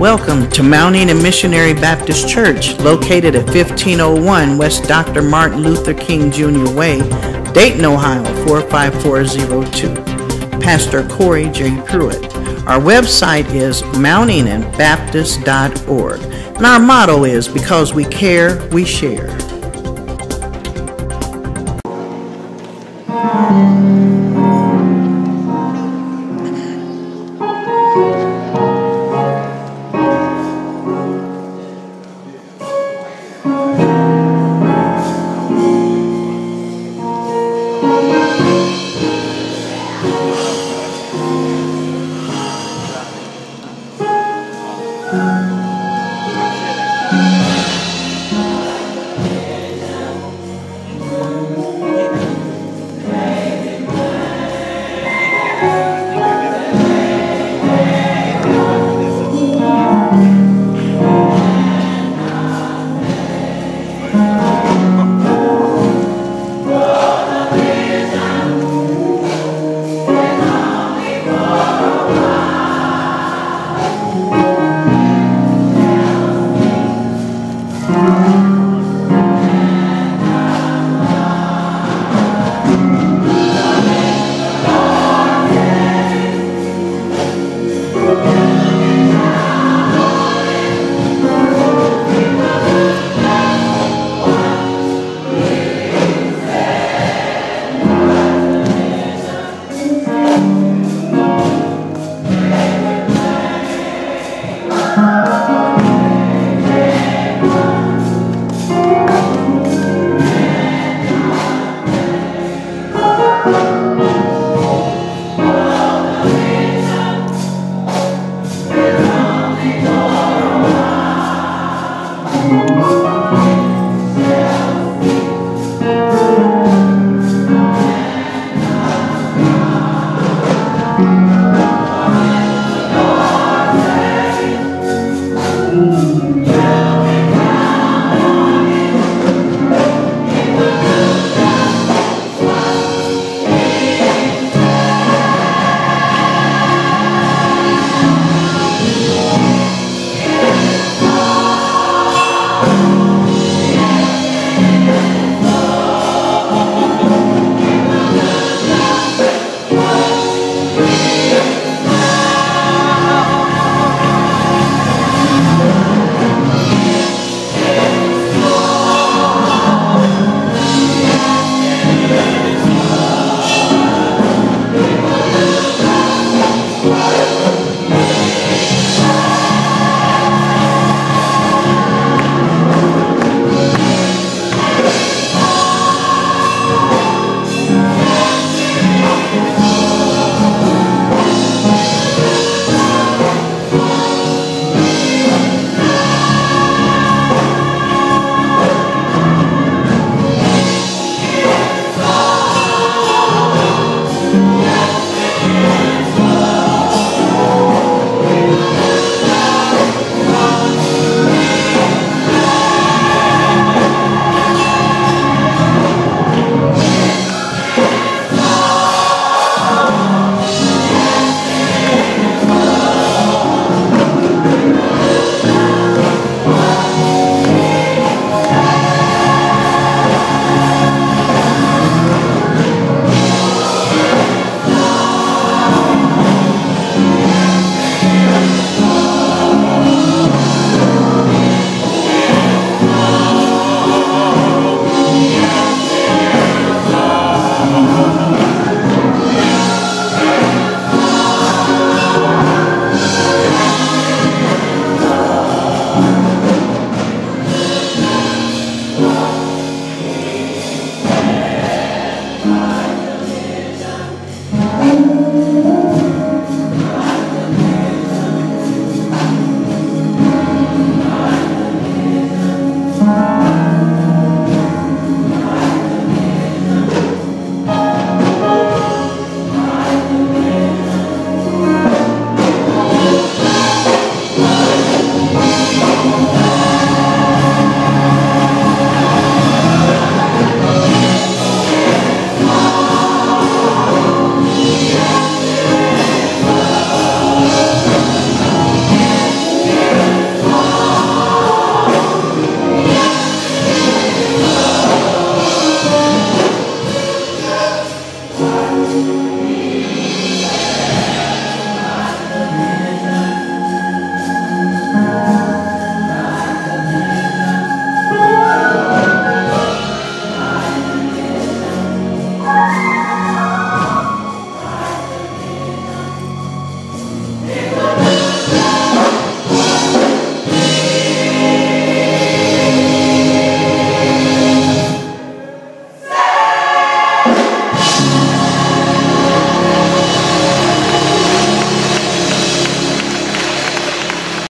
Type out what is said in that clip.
Welcome to Mount Enon Missionary Baptist Church, located at 1501 West Dr. Martin Luther King Jr. Way, Dayton, Ohio 45402. Pastor Corey J. Pruitt. Our website is MountEnonBaptist.org, And our motto is Because we care, we share.